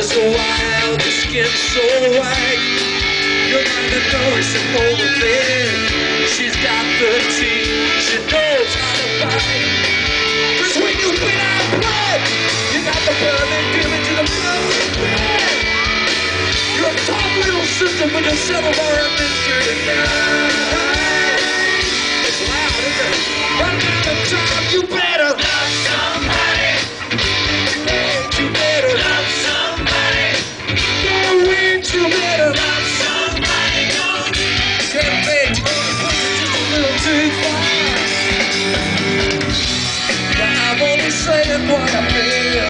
is so right. You're gonna know it's a over bed. She's got the teeth, she knows how to fight. Cause when you been out blood, you got the give it to the blood bed. You're a tough little sister, but you're several more adventure tonight. It's loud, isn't it? Run out of time, you better. said what I